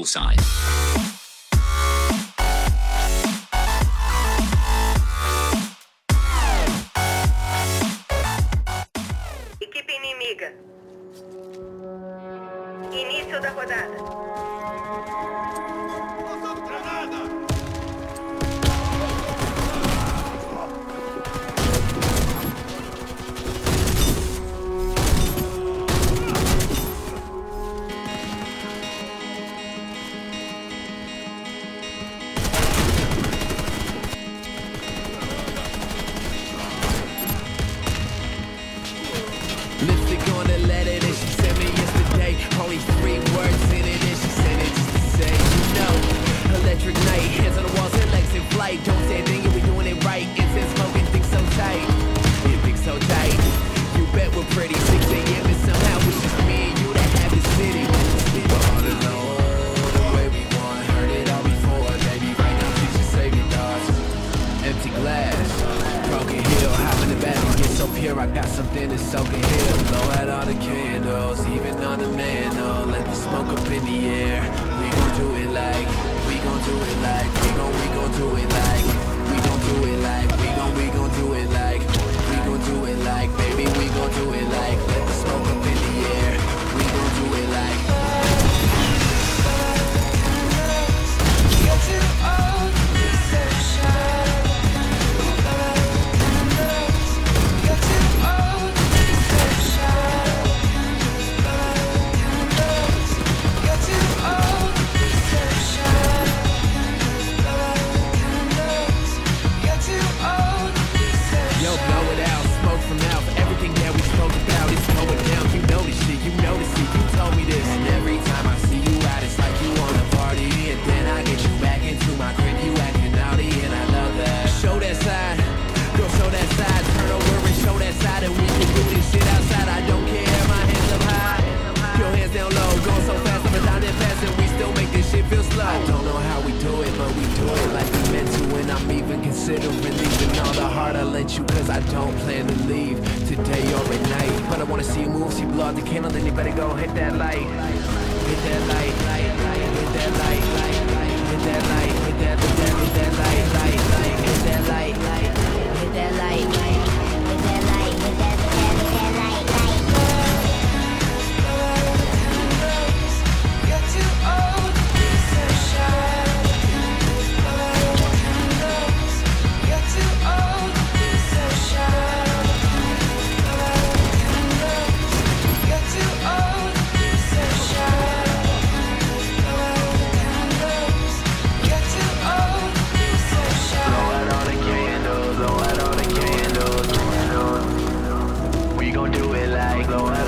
Bullseye. Equipe inimiga. Início da rodada. Granada! something that's soaking here. Blow out all the candles, even on the mantle Let the smoke up in the air. We gon' do it like, we gon' do it like We gon', we gon' do it like, we gon' do it like. considering leaving all the heart I lent you Cause I don't plan to leave today or at night. But I wanna see you move, see blow out the candle Then you better go hit that light. Hit that light, light, light, hit that light, light, light Hit that light, hit that, hit that, hit that light, light. don't do it like no